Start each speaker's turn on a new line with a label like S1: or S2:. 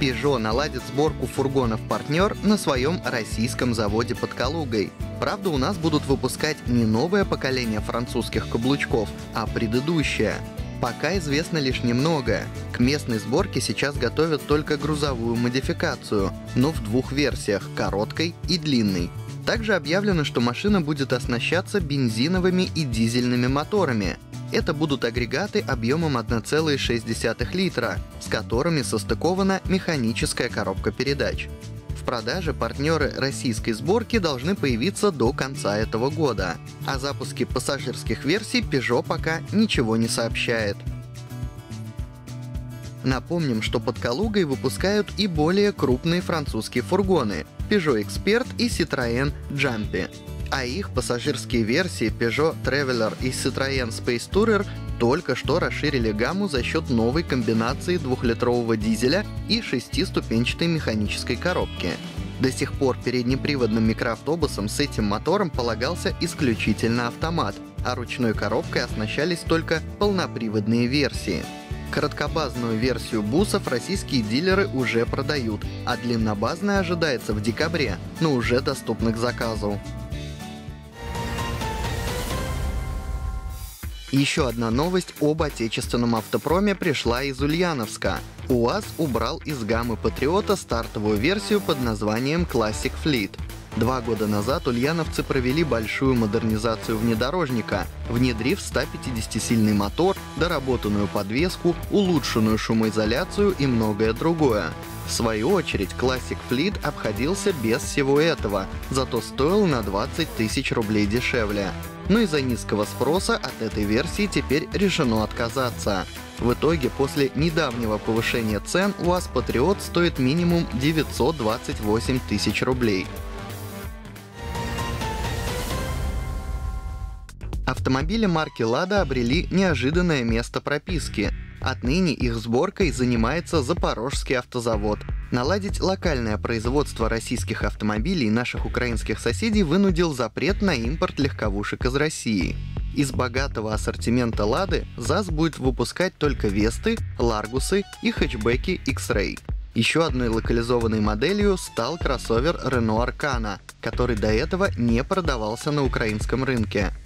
S1: Peugeot наладит сборку фургонов «Партнер» на своем российском заводе под Калугой. Правда, у нас будут выпускать не новое поколение французских каблучков, а предыдущее. Пока известно лишь немного. К местной сборке сейчас готовят только грузовую модификацию, но в двух версиях – короткой и длинной. Также объявлено, что машина будет оснащаться бензиновыми и дизельными моторами. Это будут агрегаты объемом 1,6 литра, с которыми состыкована механическая коробка передач продаже партнеры российской сборки должны появиться до конца этого года. О запуске пассажирских версий Peugeot пока ничего не сообщает. Напомним, что под Калугой выпускают и более крупные французские фургоны Peugeot Expert и Citroën Jumpy. А их пассажирские версии Peugeot Traveler и Citroën Space Tourer только что расширили гамму за счет новой комбинации двухлитрового дизеля и шестиступенчатой механической коробки. До сих пор переднеприводным микроавтобусам с этим мотором полагался исключительно автомат, а ручной коробкой оснащались только полноприводные версии. Короткобазную версию бусов российские дилеры уже продают, а длиннобазная ожидается в декабре, но уже доступна к заказу. Еще одна новость об отечественном автопроме пришла из Ульяновска. УАЗ убрал из гаммы Патриота стартовую версию под названием Classic Fleet. Два года назад ульяновцы провели большую модернизацию внедорожника, внедрив 150-сильный мотор, доработанную подвеску, улучшенную шумоизоляцию и многое другое. В свою очередь, Classic Fleet обходился без всего этого, зато стоил на 20 тысяч рублей дешевле но из-за низкого спроса от этой версии теперь решено отказаться. В итоге, после недавнего повышения цен, УАЗ Патриот стоит минимум 928 тысяч рублей. Автомобили марки «Лада» обрели неожиданное место прописки. Отныне их сборкой занимается Запорожский автозавод. Наладить локальное производство российских автомобилей наших украинских соседей вынудил запрет на импорт легковушек из России. Из богатого ассортимента «Лады» ЗАЗ будет выпускать только «Весты», «Ларгусы» и хэтчбеки X-Ray. Еще одной локализованной моделью стал кроссовер Renault Arcana, который до этого не продавался на украинском рынке –